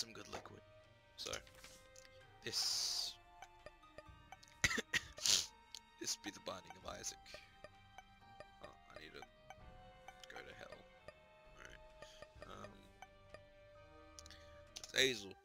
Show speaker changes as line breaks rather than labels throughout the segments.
some good liquid. So, this this be the binding of Isaac. Oh, I need to go to hell. Alright. Um, it's Azazel.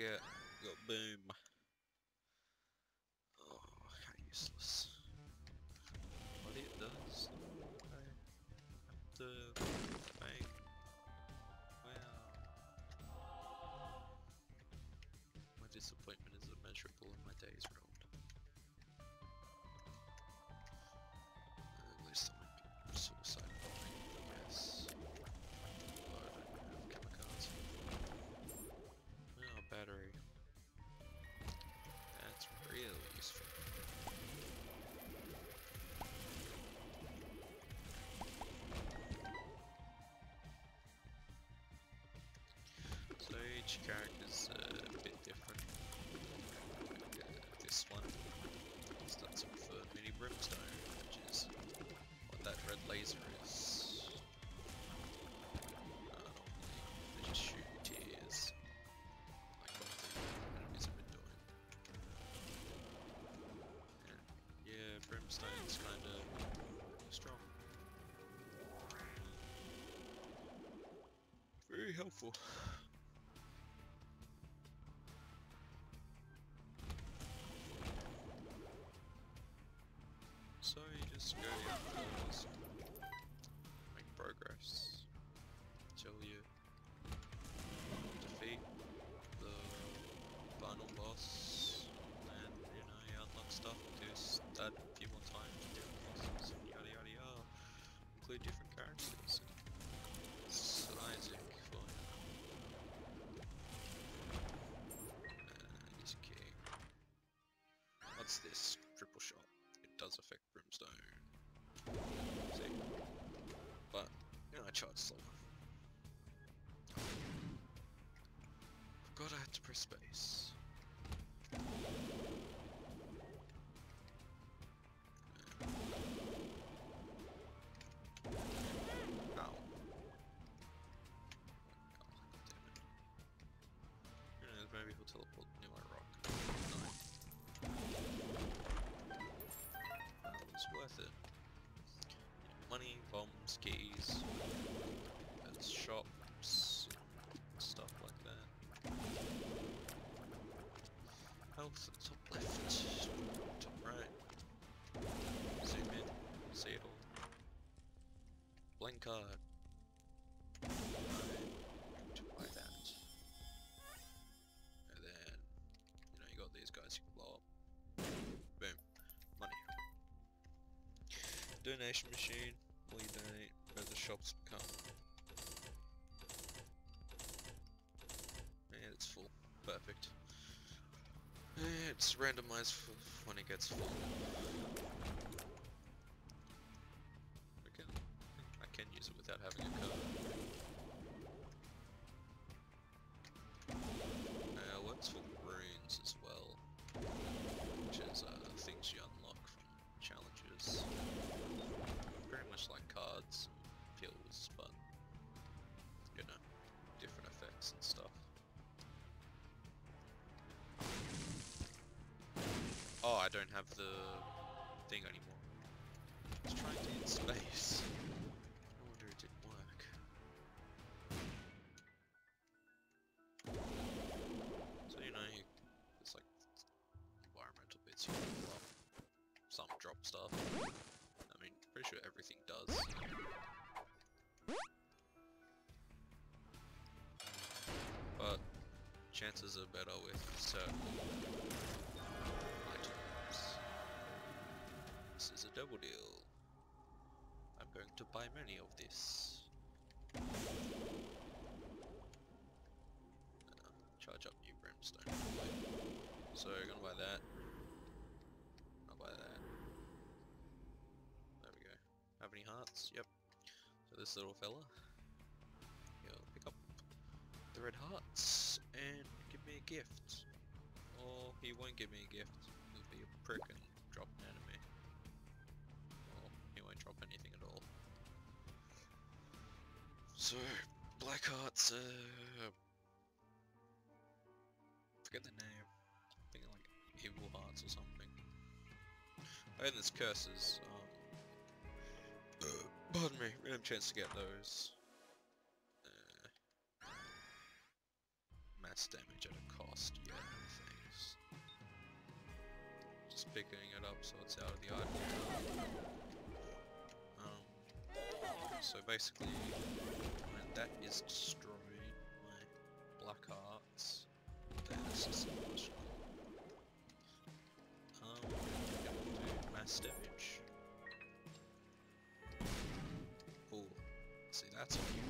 Get? Got boom. Each character's uh, a bit different. Like, uh, this one has done some for mini brimstone, which is what that red laser is. Uh, they just shoot tears, like what the brimstone's kind of strong. Very helpful. This? Triple shot. It does affect brimstone. See? But, you know, I charge slower. Forgot I had to press space. Keys, there's shops, stuff like that. Health, top left, top right. Zoom in, see it all. Blank card. Right, to buy. And then, you know, you got these guys you can blow up. Boom. Money. Donation machine. Shops become? And it's full. Perfect. It's randomized for when it gets full. Don't have the thing anymore. It's trying to hit space. No wonder it didn't work. So you know, it's like environmental bits you drop. Some drop stuff. I mean, pretty sure everything does. But chances are better with certain double deal. I'm going to buy many of this. Uh, charge up new brimstone. So gonna buy that. I'll buy that. There we go. Have any hearts? Yep. So this little fella, he'll pick up the red hearts and give me a gift. Or he won't give me a gift. He'll be a prick and drop an enemy. So, black hearts, uh, forget the name. I think like evil hearts or something. Oh, and there's curses. Um, uh, pardon me, a chance to get those. Uh, mass damage at a cost, yeah, no thanks. Just picking it up so it's out of the item. So basically, that is destroyed, my black a question. Um, do mass damage. Oh, see that's what you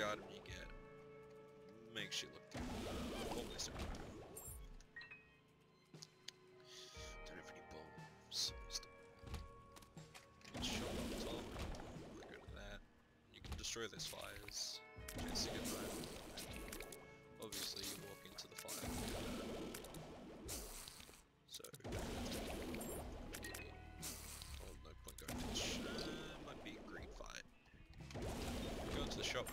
Every item you get makes you look good. Don't have any bombs. You can destroy those fires. To get.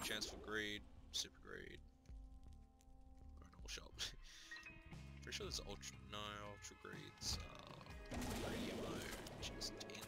Chance for greed, super greed. Or normal shop. Pretty sure there's ultra. No, ultra greeds. Uh, greedy mode, just in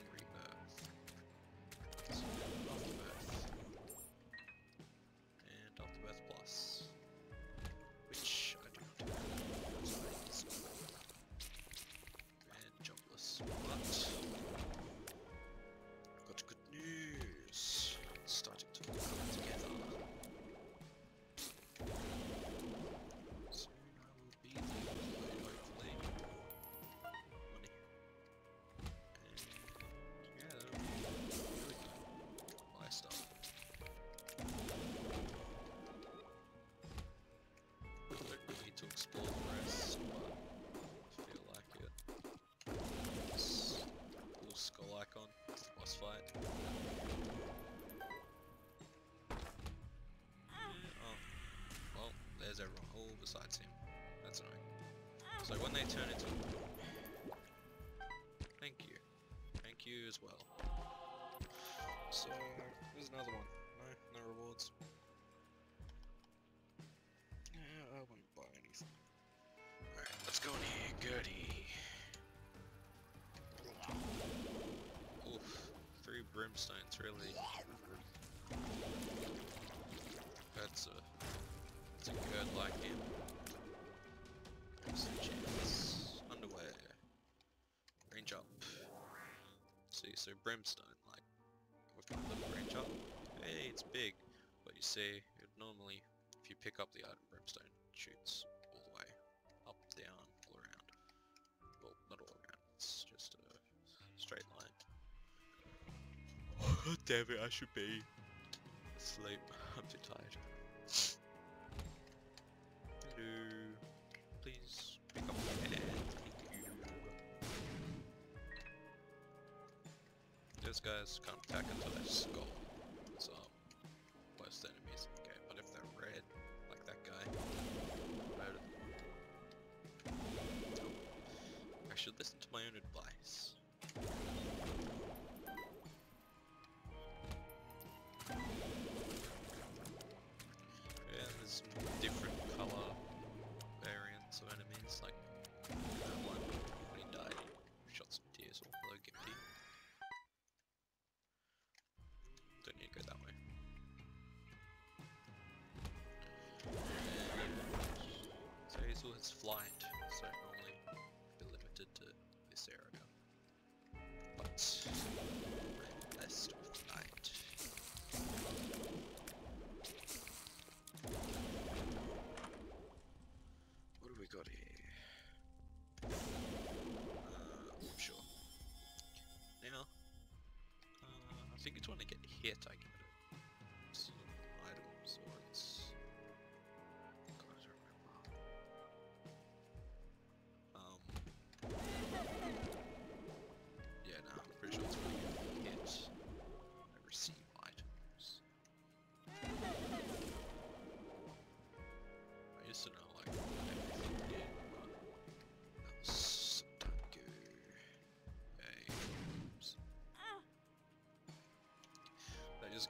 oh, well, there's everyone, all besides him. That's annoying. So when they turn into... Thank you. Thank you as well. So, there's another one. No, no rewards. Brimstones, really. That's a, that's a good like him. Underwear. Range up. See, so brimstone, like, we've got the range up. Hey, it's big. But you see, normally, if you pick up the item, brimstone shoots God damn it, I should be asleep. I'm too tired. Hello. Please pick up my head. Thank you. Those guys can't attack until I skull. Azazel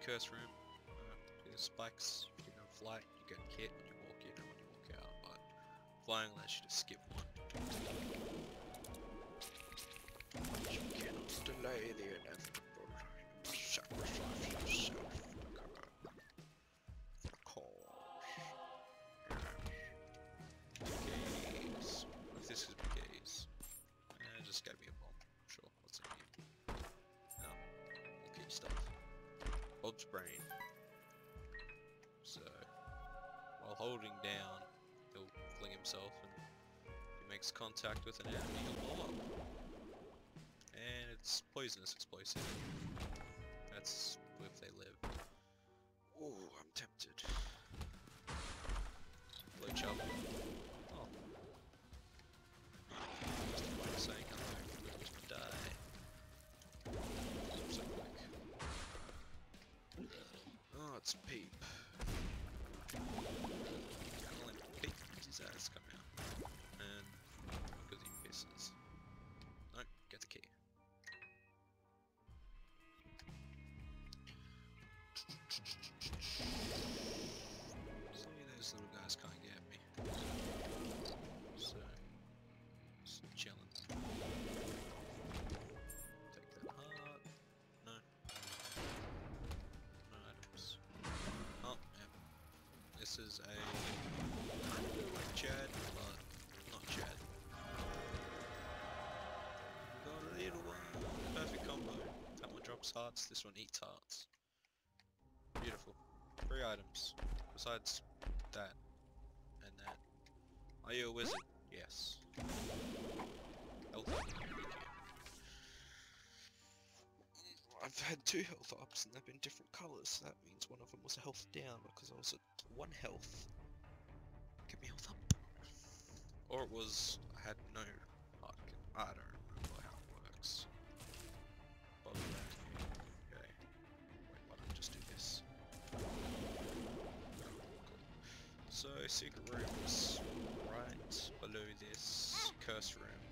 curse room. Uh, spikes. If you're gonna fly, you get hit you walk in and when you walk out, but flying lets you just skip one. You cannot delay the inevitable. Holding down, he'll fling himself and he makes contact with an enemy, he'll blow up. And it's poisonous explosive. That's See, those little guys can't get me. So, just chilling. Take that heart. No. No items. Oh, yep. This is a kind of like Chad, but not Chad. Got a little one. Perfect combo. That one drops hearts, this one eats hearts. Three items. Besides that and that. Are you a wizard? Yes. Health. I've had two health ups and they've been different colours, so that means one of them was a health down because I was at one health. Give me health up. Or it was I had no Secret rooms right below this curse room.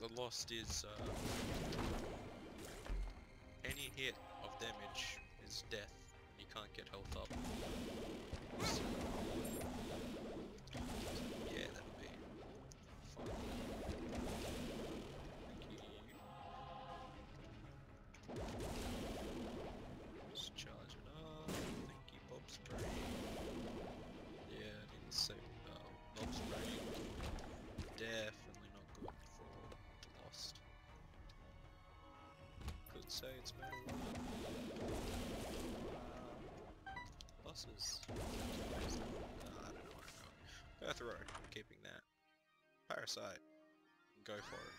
The lost is uh, any hit of damage is death. You can't get health up. Say it's a uh, losses. Uh, I don't know where I'm going. Earth Road, I'm keeping that. Parasite, go for it.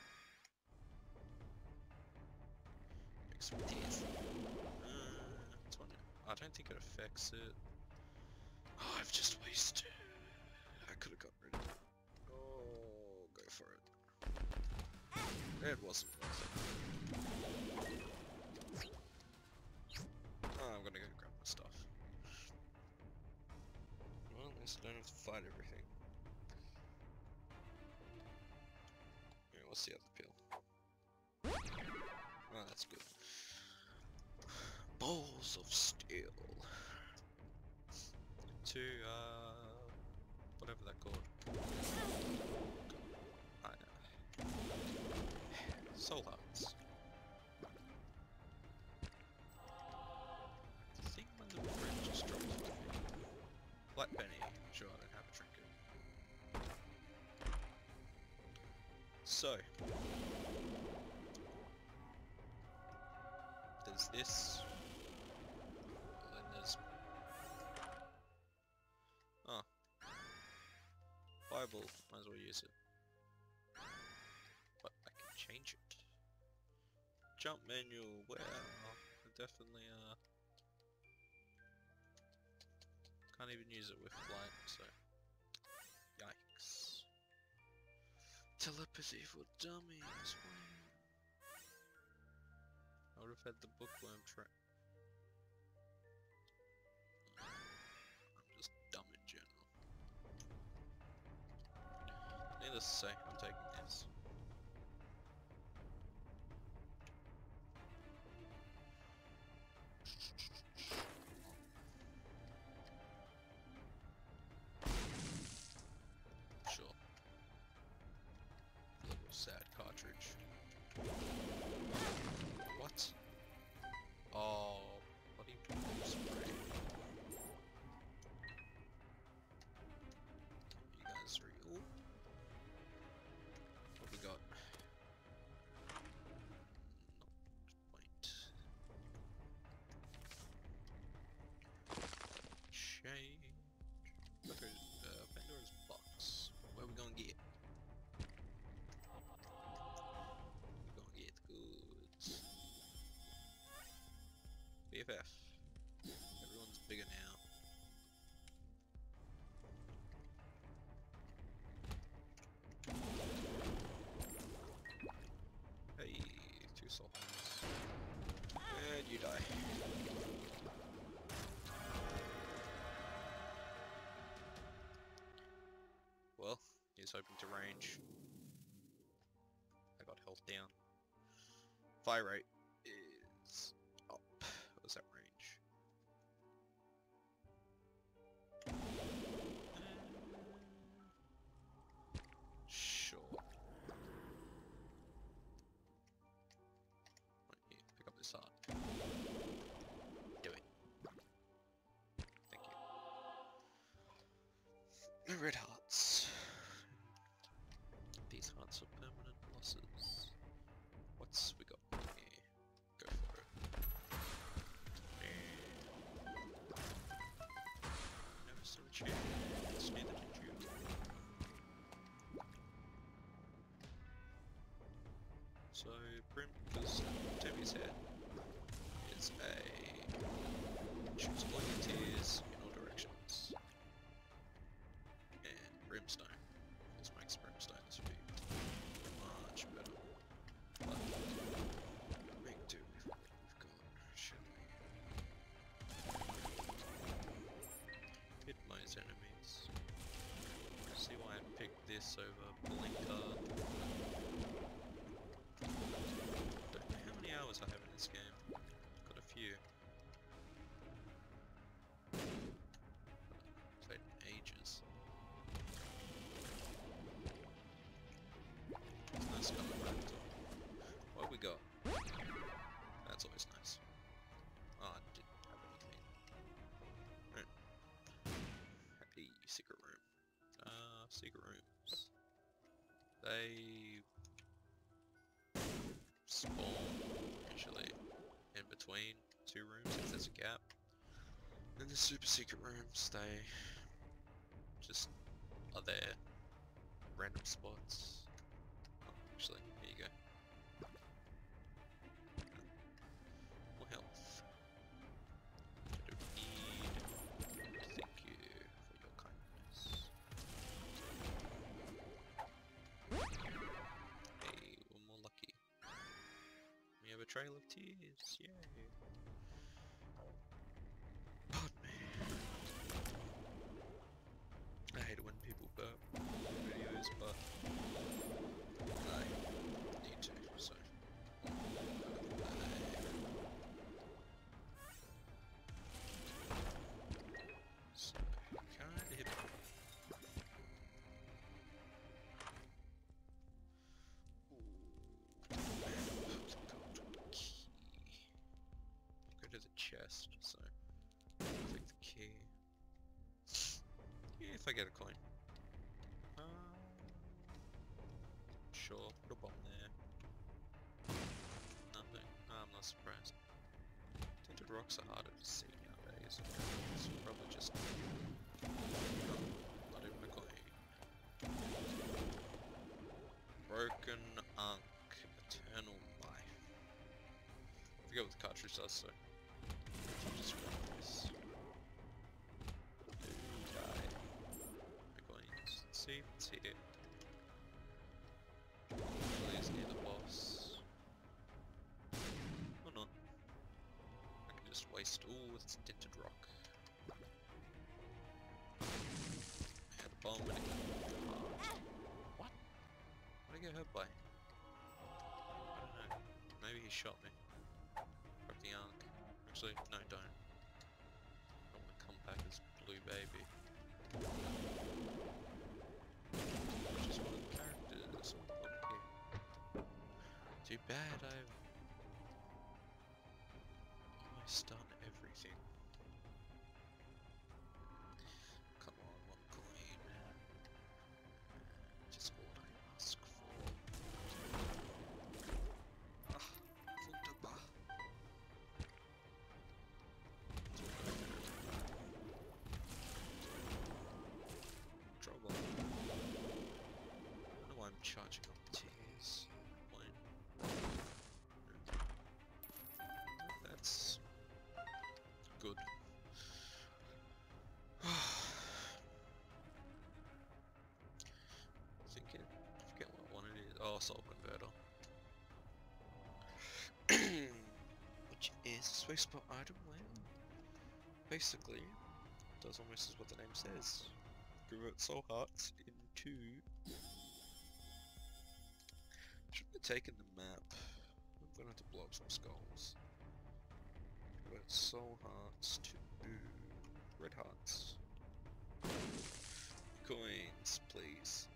Expertise. Uh, I don't think it affects it. Oh, I've just wasted. I could have got rid of it. Oh, go for it. It wasn't I don't have to fight everything. Yeah, what's the pill? Oh, that's good. Balls of steel. To, uh, whatever they're called. I know. Soul hearts. Dropped. Black Penny. So. There's this. And there's. Oh. Bible. Might as well use it. But I can change it. Jump menu. Well, I definitely uh. Can't even use it with flight, so. Telepathy for dummies. I would have had the bookworm track. I'm just dumb in general. Needless to say, I'm taking Change. He's hoping to range. I got health down. Fire rate is up. What was that range? Sure. Right here, pick up this heart. Do it. Thank you. Red hearts. So, Brim, because Tammy's um, head is a shoots tears in all directions. And Brimstone. This makes Brimstone speed much better. But shall we? Hit most enemies. See why I picked this over Blinker. Nice color back What we got? That's always nice. Oh, I didn't have anything. Right. Hey, secret room. Uh, secret rooms. They spawn usually in between two rooms if there's a gap. And the super secret rooms, they just are there. Random spots. Actually, here you go. More health. I don't need. Thank you for your kindness. Hey, one more lucky. We have a trail of tears. Yay. If I get a coin. Uh, sure, put a bomb there. Nothing. No, I'm not surprised. Tinted rocks are harder to see nowadays. It's probably just not even a coin. Broken Ankh, Eternal Life. Forget what the cartridge does, so waste all its tinted rock. Bomb and What? What did I get hurt by? I don't know. Maybe he shot me. Grab the Ankh. Actually, no, don't. I want to come back as Blue Baby. Just one of the characters. Too bad I've everything. Come soul converter. Which is a space spot item. Well, basically, does almost as what the name says. Convert soul hearts into. Should have taken the map. I'm gonna have to blow up some skulls. Convert soul hearts to red hearts. Coins, please.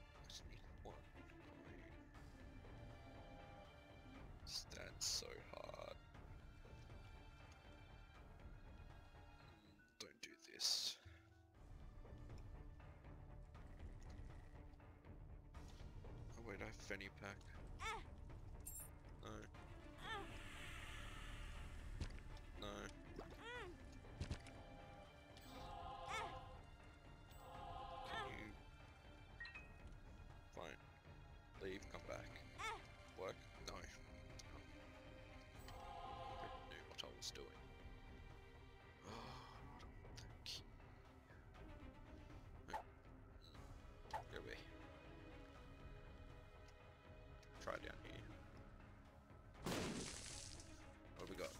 So hard. Don't do this. Oh wait, I have fanny pack. Knew what I was doing. Go away. Try down here. What have we got?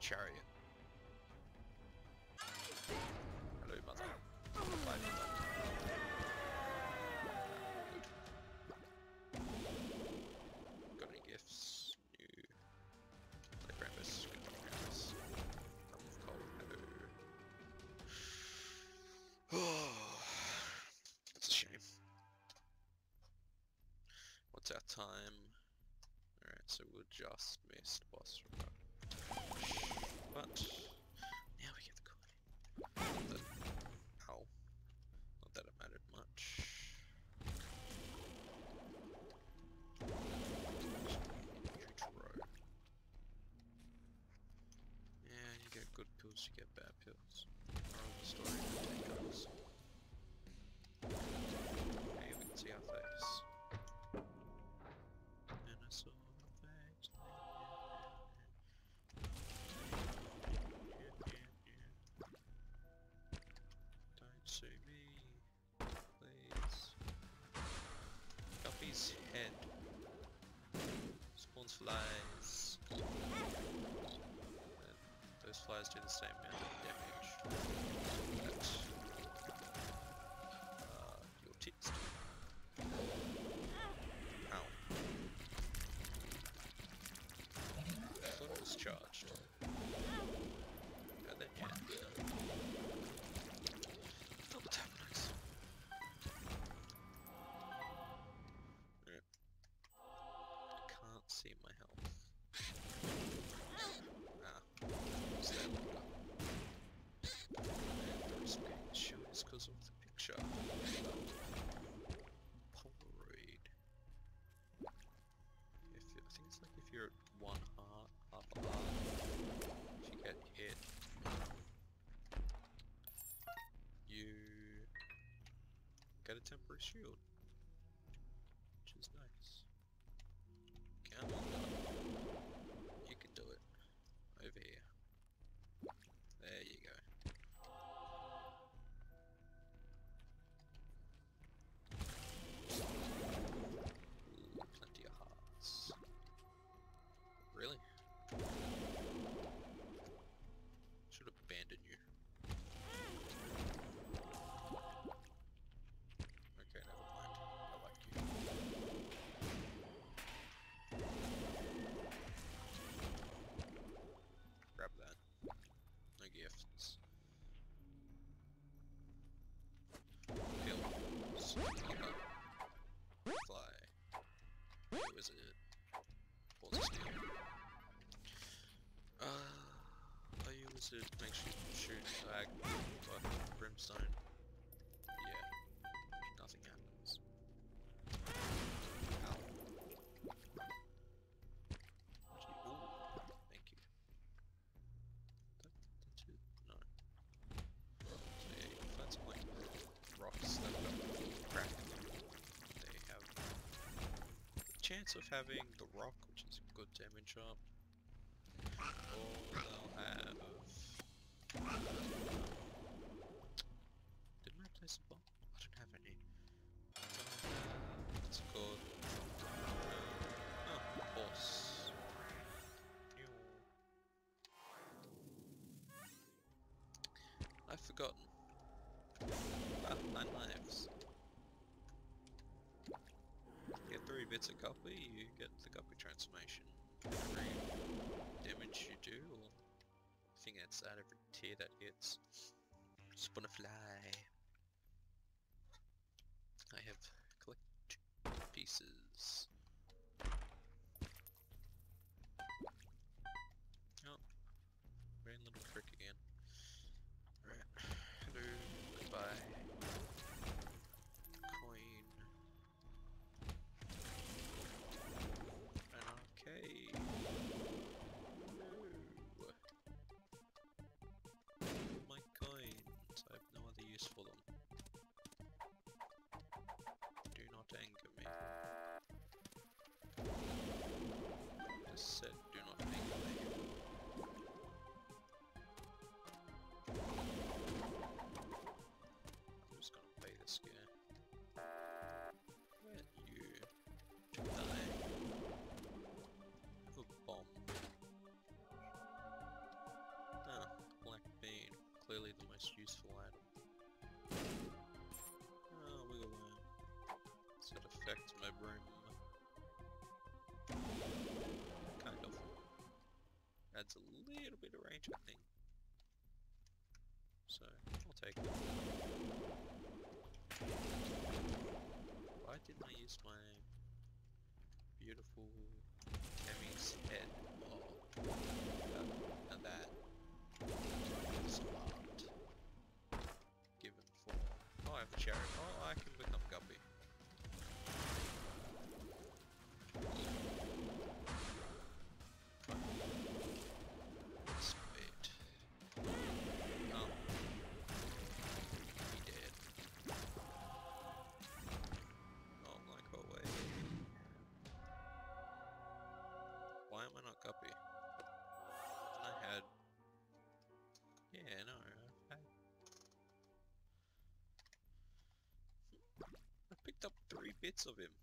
Chariot. Our time? Alright, so we'll just missed boss. But flies do the same amount of damage uh, your tits do. Ow. Thought it was charged. Got that yet? Double tap, nice. Can't see my health. The speed shows because of the picture. Polaroid. If I think it's like if you're at one heart, half a if you get hit, you get a temporary shield, Are you wizard you shoot lag but brimstone? Yeah. Nothing happens. Ow. Ooh, thank you. That, that's it? No. So yeah, you can find some like rocks that have crack in them. They have the chance of having the rock, which is good damage up. Or they'll forgotten. Ah, nine lives. Get three bits of guppy, you get the guppy transformation. Every damage you do, or thing that's out every tier that hits. Spawn a fly. I have collected pieces. Most useful item. Oh, wiggle worm. Does that affect my broom? Kind of. Adds a little bit of range, I think. So, I'll take it. Why didn't I use my bits of him.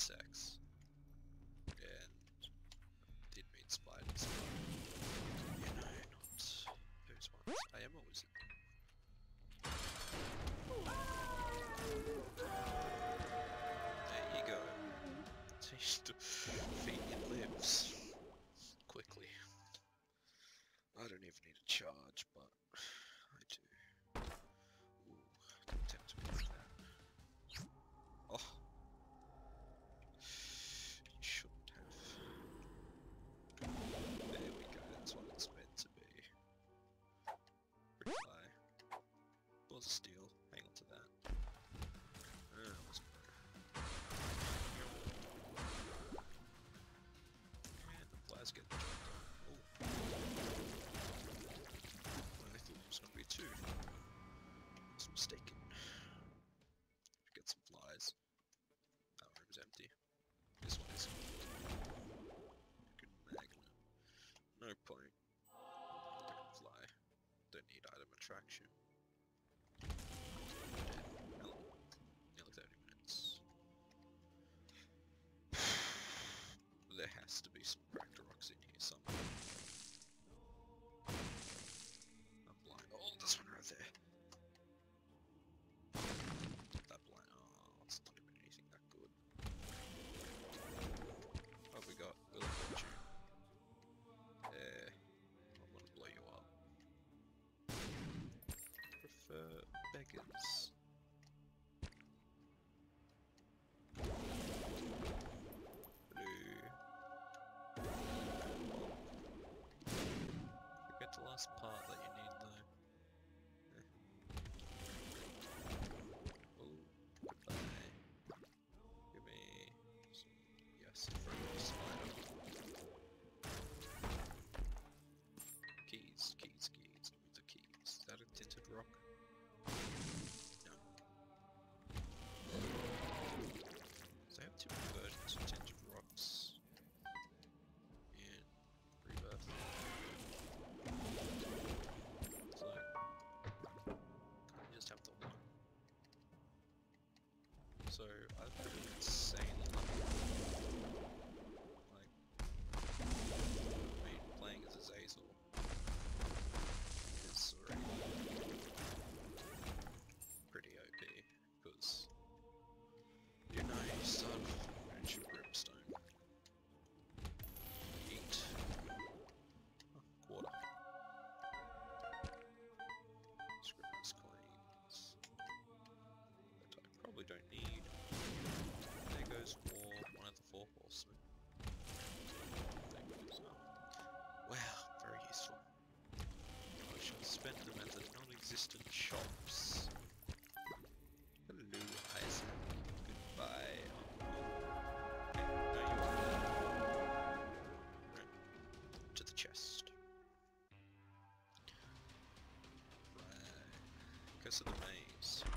sec. 30 minutes. there has to be some rocks in here somewhere. so I've been an insane number. Like, I playing as Azazel is already pretty OP, because, you know, you start with Ranch and Brimstone. Eat. Oh, water. Scrimmage coins. That I probably don't need goes for one of the four horsemen. Wow, very useful. I shall spend them at the non-existent shops. Hello, Isaac. Goodbye. Oh, To the chest. Right. Of the Maze.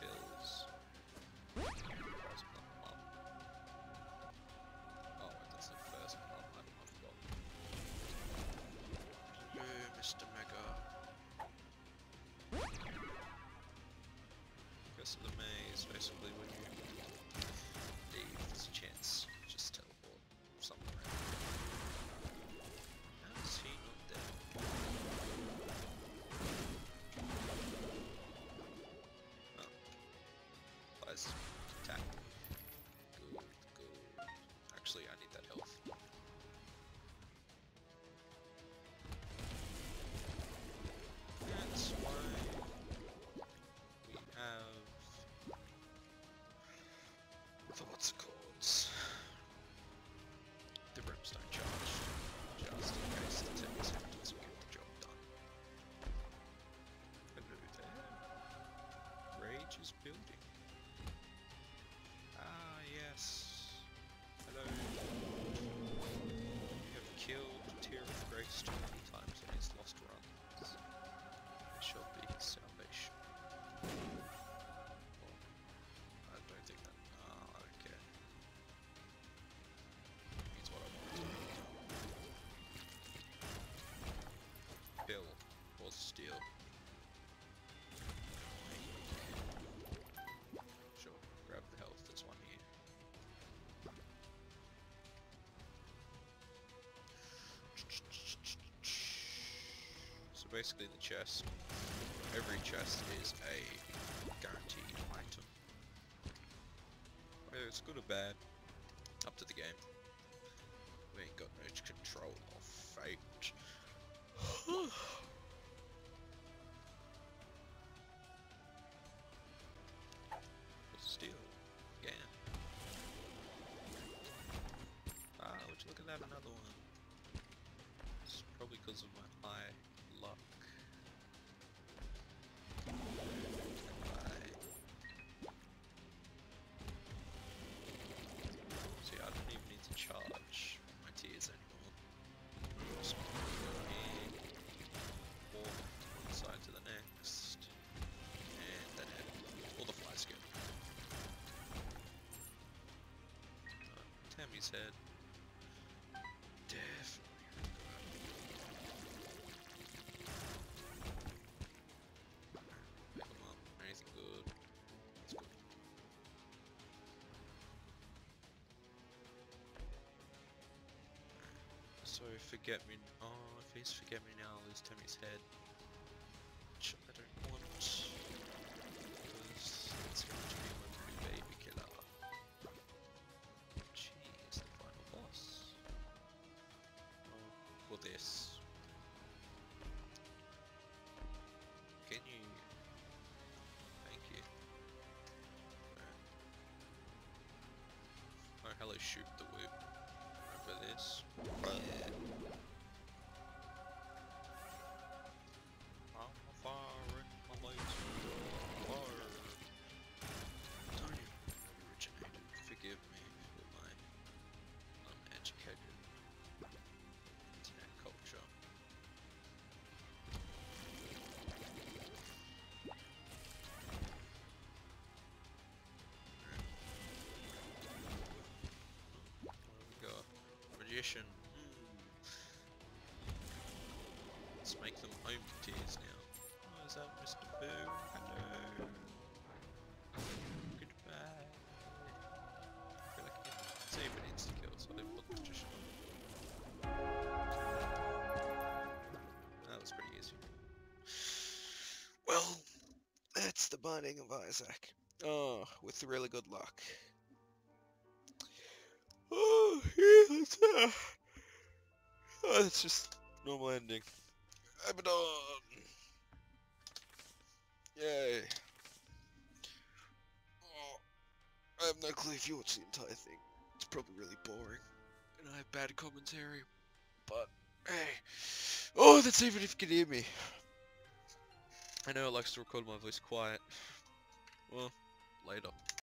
bills? Oh, that's the first. I Mr. Mega. Guess the maze, basically, it called? The brimstone charge, just in case the Tempest doesn't get the job done. Hello there. Rage is building. Ah yes. Hello. Basically the chest, every chest is a guaranteed item. Whether it's good or bad, up to the game. We ain't got much control of fate. Tammy's head. Good? Good. So forget me. Oh, if he's forget me now, I'll lose Tammy's head. Hello, shoot the whip. Over this. Yeah. Magician. Hmm. Let's make them home tears now. Oh, is that Mr. Boo? Hello. Goodbye. I feel like I can save an insta kill, so I put the magician. That was pretty easy. Well, that's the binding of Isaac. Oh, with really good luck. Oh, just normal ending. Abaddon! Yay! Oh, I have no clue if you watch the entire thing. It's probably really boring, and I have bad commentary. But hey, oh, that's even if you can hear me. I know it likes to record my voice quiet. Well, later.